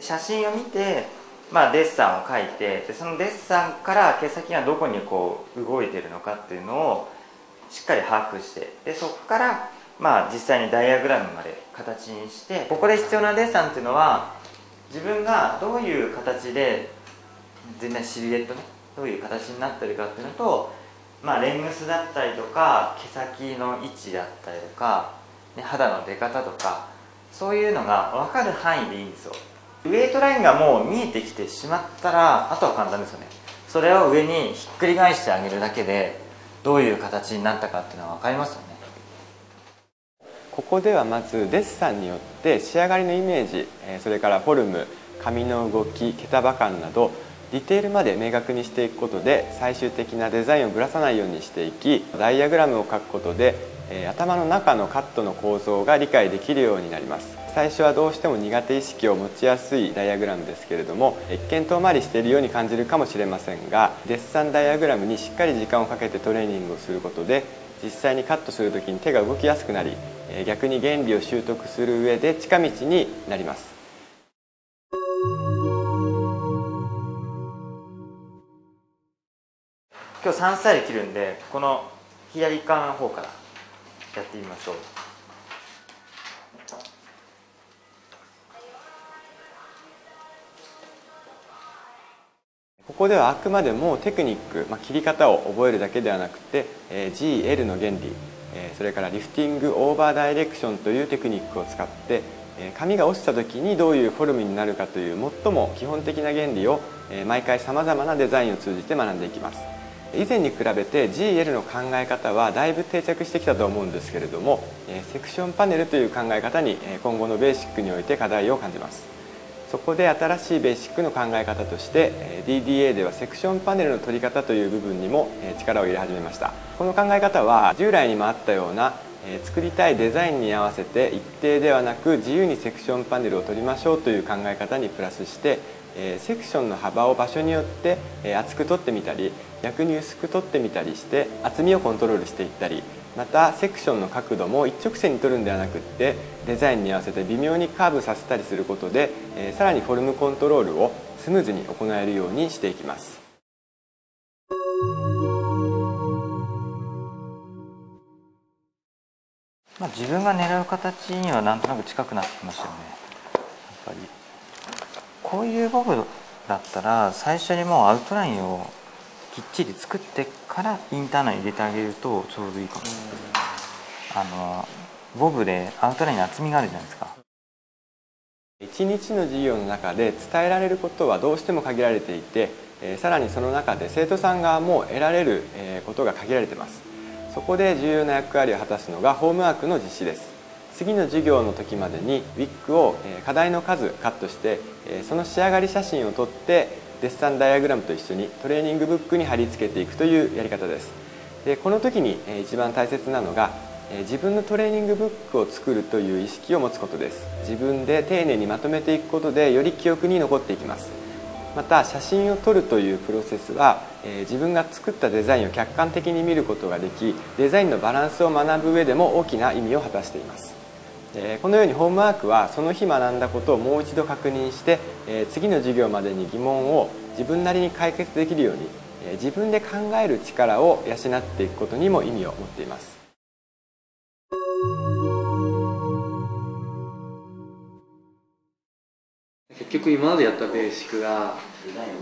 写真を見て、まあ、デッサンを描いてでそのデッサンから毛先がどこにこう動いてるのかっていうのをしっかり把握してでそこからまあ実際にダイアグラムまで形にしてここで必要なデッサンっていうのは自分がどういう形で全体シルエットねどういう形になってるかっていうのと、まあ、レングスだったりとか毛先の位置だったりとか、ね、肌の出方とかそういうのが分かる範囲でいいんですよ。ウエイトラインがもう見えてきてしまったらあとは簡単ですよね。それを上にひっくり返してあげるだけでどういう形になったかっていうのは分かりますよね。ここではまずデッサンによって仕上がりのイメージそれからフォルム髪の動き毛束感などディテールまで明確にしていくことで最終的なデザインをぶらさないようにしていきダイアグラムを書くことで頭の中のカットの構造が理解できるようになります。最初はどうしても苦手意識を持ちやすいダイアグラムですけれども一見遠回りしているように感じるかもしれませんがデッサンダイアグラムにしっかり時間をかけてトレーニングをすることで実際にカットする時に手が動きやすくなり逆に原理を習得する上で近道になります。今日3スタイル切るんでこの左側の方からやってみましょう。ここではあくまでもテクニック、まあ、切り方を覚えるだけではなくて、えー、GL の原理、えー、それからリフティングオーバーダイレクションというテクニックを使って、えー、髪が落ちた時にどういうフォルムになるかという最も基本的な原理を、えー、毎回さまざまなデザインを通じて学んでいきます。以前に比べて GL の考え方はだいぶ定着してきたと思うんですけれどもセクションパネルという考え方に今後のベーシックにおいて課題を感じます。そこで新しいベーシックの考え方として DDA ではセクションパネルの取り方という部分にも力を入れ始めました。この考え方は従来にもあったような作りたいデザインに合わせて一定ではなく自由にセクションパネルを取りましょうという考え方にプラスしてセクションの幅を場所によって厚く取ってみたり逆に薄く取ってみたりして厚みをコントロールしていったりまたセクションの角度も一直線に取るんではなくってデザインに合わせて微妙にカーブさせたりすることでさらにフォルムコントロールをスムーズに行えるようにしていきます。まあ、自分が狙う形にはなんとなく近くなってきましたよね。やっぱり。こういうボブだったら最初にもうアウトラインをきっちり作ってからインターナル入れてあげるとちょうどいいかも。あのボブでアウトラインに厚みがあるじゃないですか。1日の授業の中で伝えられることはどうしても限られていてさらにその中で生徒さん側も得られることが限られてます。そこで重要な役割を果たすのがホームワークの実施です。次の授業の時までにウィッグを課題の数カットしてその仕上がり写真を撮ってデッサンダイアグラムと一緒にトレーニングブックに貼り付けていくというやり方です。でこの時に一番大切なのが自分のトレーニングブックを作るという意識を持つことです。自分で丁寧にまとめていくことでより記憶に残っていきます。また写真を撮るというプロセスは自分が作ったデザインを客観的に見ることができデザインのバランスを学ぶ上でも大きな意味を果たしています。このようにホームワークはその日学んだことをもう一度確認して次の授業までに疑問を自分なりに解決できるように自分で考える力を養っていくことにも意味を持っています。結局今までやったベーシックが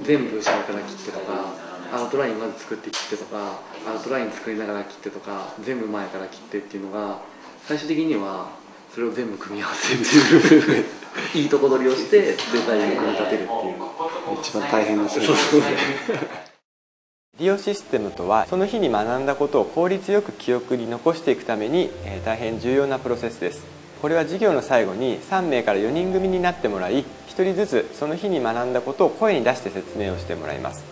全部後ろから切ってとかアウトラインまず作って切ってとかアウトライン作りながら切ってとか全部前から切ってっていうのが最終的にはそれを全部組み合わせっていいとこ取りをしてデザインを組み立てるっていう。一番大変な作業です。ね利用システムとはその日に学んだことを効率よく記憶に残していくために、え大変重要なプロセスです。これは授業の最後に3名から4人組になってもらい1人ずつその日に学んだことを声に出して説明をしてもらいます。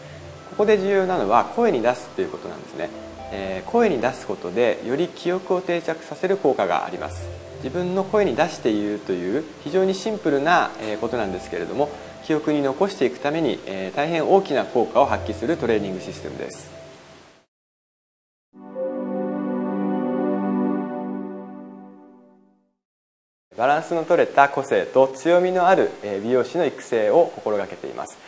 ここで重要なのは声に出すということなんですね、えー、声に出すことでより記憶を定着させる効果があります。自分の声に出して言うという非常にシンプルなことなんですけれども記憶に残していくために大変大きな効果を発揮するトレーニングシステムです。バランスの取れた個性と強みのある美容師の育成を心がけています。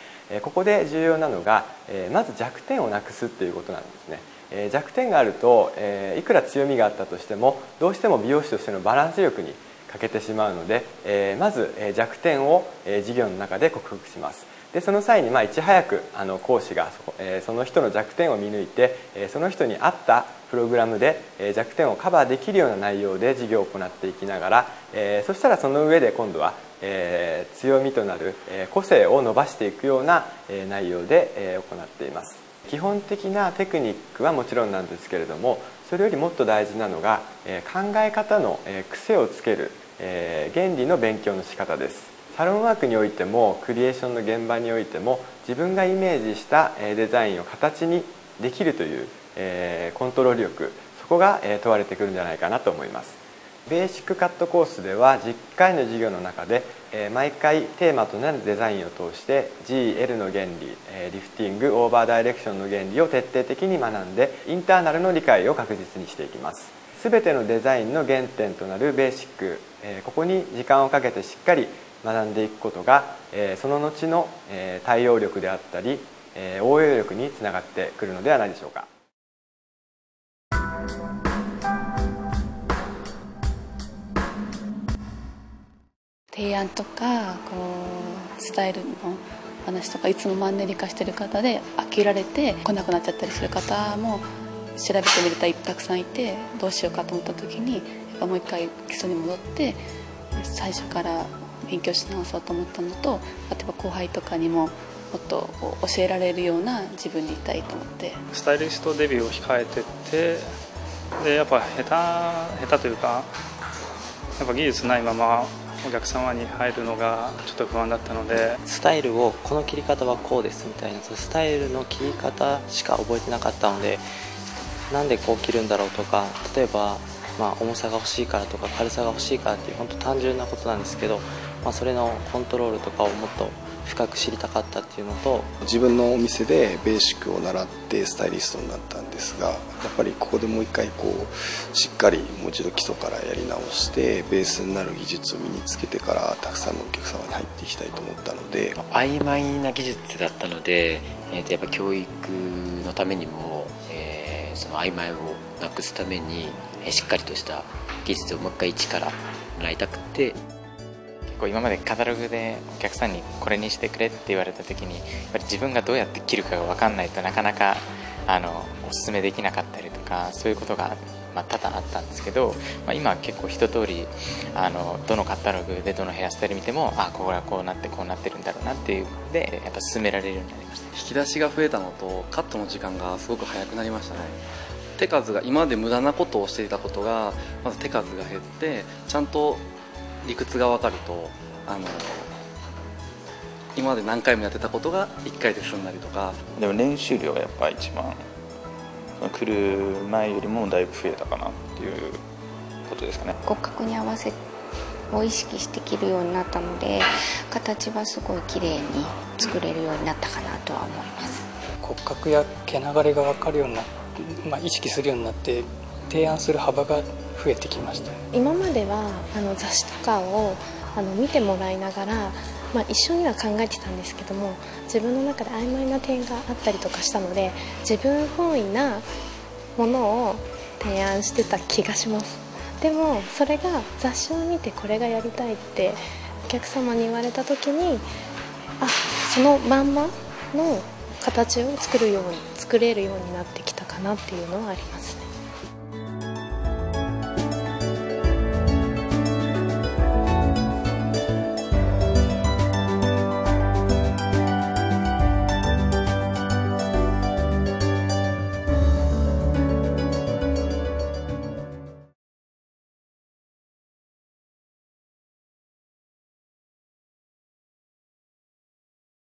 ここで重要なのがまず弱点をなくすっていうことなんですね。弱点があるといくら強みがあったとしてもどうしても美容師としてのバランス力に欠けてしまうのでまず弱点を授業の中で克服します。でその際にまあいち早くあの講師がそ,、えその人の弱点を見抜いて、えその人に合ったプログラムで、え弱点をカバーできるような内容で授業を行っていきながら、えそしたらその上で今度は、え強みとなる、え個性を伸ばしていくような、え内容で、え行っています。基本的なテクニックはもちろんなんですけれどもそれよりもっと大事なのが、え考え方の、え癖をつける、え原理の勉強の仕方です。サロンワークにおいてもクリエーションの現場においても自分がイメージしたデザインを形にできるというコントロール力そこが問われてくるんじゃないかなと思います。ベーシックカットコースでは10回の授業の中で毎回テーマとなるデザインを通して GL の原理リフティングオーバーダイレクションの原理を徹底的に学んでインターナルの理解を確実にしていきます全てのデザインの原点となるベーシックここに時間をかけてしっかり学んでいくことが、その後の、対応力であったり、応用力につながってくるのではないでしょうか。提案とかこうスタイルの話とかいつもマンネリ化してる方で飽きられて来なくなっちゃったりする方も調べてみるとたくさんいてどうしようかと思った時にやっぱもう一回基礎に戻って最初から勉強し直そうと思ったのと例えば後輩とかにももっと教えられるような自分でいたいと思って。スタイリストデビューを控えててでやっぱ下手下手というかやっぱ技術ないままお客様に入るのがちょっと不安だったので。スタイルをこの切り方はこうですみたいなスタイルの切り方しか覚えてなかったのでなんでこう切るんだろうとか例えばまあ重さが欲しいからとか軽さが欲しいからっていう本当単純なことなんですけどまあ、それのコントロールとかをもっと深く知りたかったっていうのと自分のお店でベーシックを習ってスタイリストになったんですがやっぱりここでもう一回こうしっかりもう一度基礎からやり直してベースになる技術を身につけてからたくさんのお客様に入っていきたいと思ったので曖昧な技術だったので、えー、とやっぱ教育のためにも、えー、その曖昧をなくすために、えー、しっかりとした技術をもう一回一から習いたくて。こう今までカタログでお客さんにこれにしてくれって言われた時にやっぱり自分がどうやって切るかが分かんないとなかなかあのおすすめできなかったりとかそういうことが、まあ、多々あったんですけど、まあ、今は結構一通りあのどのカタログでどのヘアスタイル見てもあこれはこうなってこうなってるんだろうなっていうのでやっぱ進められるようになりました。引き出しが増えたのとカットの時間がすごく早くなりましたね。手数が今まで無駄なことをしていたことがまず手数が減ってちゃんと理屈が分かるとあの今まで何回もやってたことが1回で済んだりとか。でも練習量がやっぱ一番来る前よりもだいぶ増えたかなっていうことですかね。骨格に合わせを意識して着るようになったので形はすごい綺麗に作れるようになったかなとは思います。骨格や毛流れが分かるようになって、まあ、意識するようになって提案する幅が増えてきました。今まではあの雑誌とかをあの見てもらいながら、まあ、一緒には考えてたんですけども自分の中で曖昧な点があったりとかしたので自分本位なものを提案してた気がします。でもそれが雑誌を見てこれがやりたいってお客様に言われた時にあそのまんまの形を作るように作れるようになってきたかなっていうのはあります。